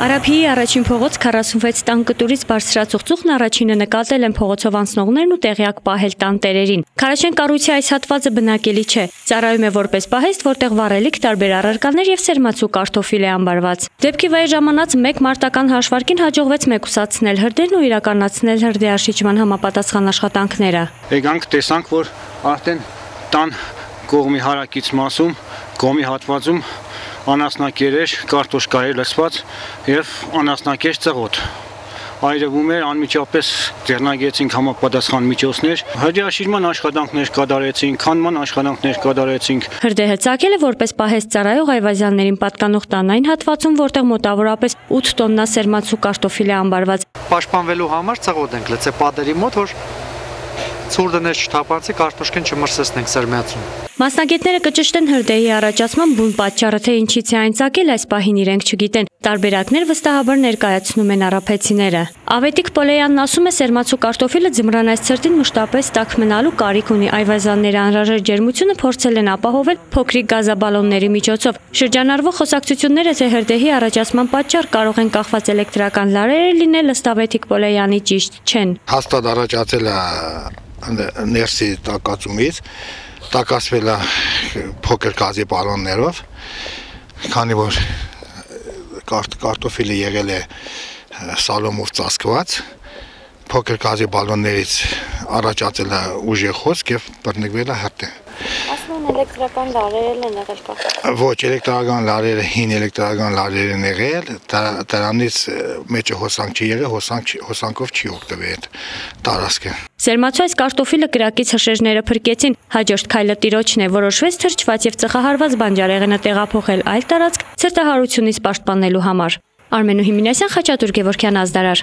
Արաբիի առաջին փողոց 46 տան կտուրից բարձրացող ծուխն առաջինը նկատել են փողոցով անցնողներն ու տեղյակ պահել տան տերերին։ Քարաշեն կառույցի այս հատվածը բնակելի չէ։ Ծառայում է որպես պահեստ, որտեղ վառելիք, տարբեր առարկաներ եւ սերմացու կարտոֆիլ է անբարված։ Դեպքի վայր ժամանած մեկ մարտական հաշվարկին հաջողվեց մեկուսացնել հրդերն ու իրականացնել հրդեհաշիճման համապատասխան աշխատանքները։ Եկանք տեսանք, որ արդեն տան կողմի հարակից մասում, կողմի հատվածում անասնակերեր, կարտոշկայի լսված և անասնակեր ծղոտ այրվում էր անմիջապես ձեռնագեցինք համապատասխան միջոցներ, հրդեհաշիրման աշխատանքներ կատարեցինք, քանման աշխատանքներ կատարեցինք։ Հրդեհը ցակել է որպես պահեստ ծառայող այվազյաններին պատկանող տանային հատվածում, որտեղ մոտավորապես 8 տոննա սերմացու կարտոֆիլ է ամբարված։ Պաշտպանվելու համար ծղոտ ենք լցե պատերի մոտ, որ ցուրդը ներս չթափանցի, կարտոշկեն չմրսեսնենք սերմացուն։ Մասնագետները կճշտեն հրդեհի առաջացման բուն պատճառը, թե ինչից է այն ցակել այս պահին իրենք չգիտեն։ Տարբերակներ վստահաբար ներկայացնում են արաբեցիները։ Ավետիկ Պոլեյանն ասում է, սերմացու կարտոֆիլը ձմռան այս ցրտին մշտապես տաք մնալու կարիք ունի։ Այվազանները անհրաժեշտ ջերմությունը փորձել են ապահովել փոքրիկ գազաբալոնների միջոցով։ Շրջանառվող խոսակցությունները, թե հրդեհի առաջացման պատճառ կարող են կախված էլեկտրական լարերը լինել, ըստ Ավետիկ Պոլեյանի ճիշտ չեն։ Հաստատ առաջացել է ներսի տակածումից տակասվել է փոքր գազի բալոններով, քանի որ կարտ կարտոֆիլը եղել է սալոմով ծածկված, փոքր գազի բալոններից առաջացել է ուժեղ խոսք եւ բռնկվել է են էլեկտրական լարերն են եղել կախված։ Ոչ, էլեկտրական լարերը, հին էլեկտրական լարեր են եղել, դրանից մեջը հոսանք չի եղել, հոսանք հոսանքով չի օգտվել այդ տարածքը։ Սերմացու այս կարտոֆիլը կրակից հշեժները փրկեցին։ Հաջորդ քայլը տիրոջն է, որոշվեց թրջված եւ ծխահարված բանջարեղենը տեղափոխել այլ տարածք ցրտահարությունից պաշտպանելու համար։ Արմենու Հիմինասյան Խաչատուր Գևորգյան ազդարար